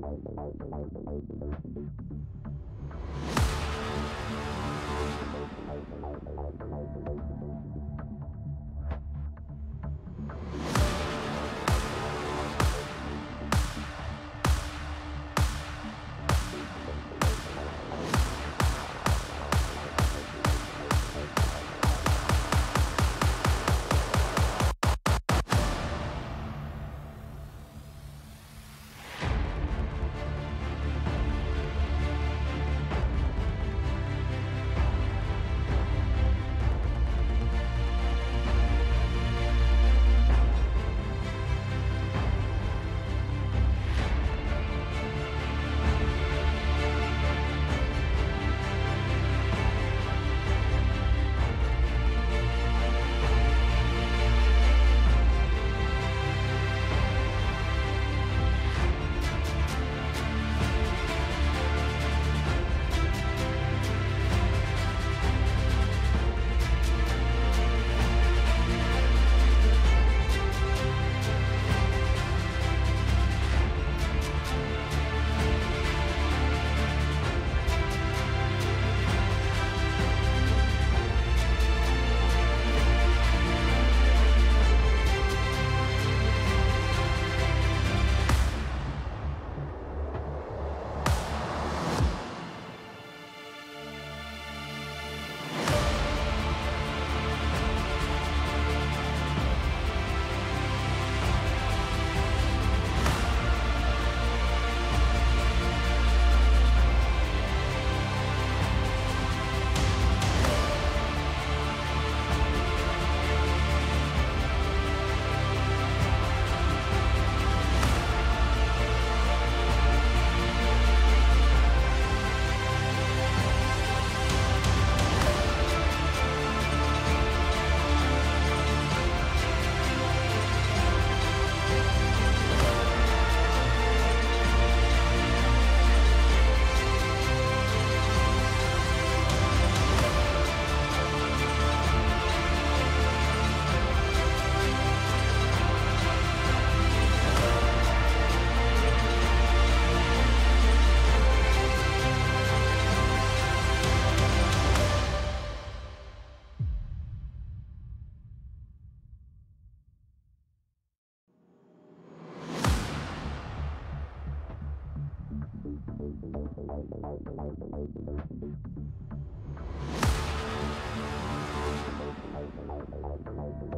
Thank you. Thank you.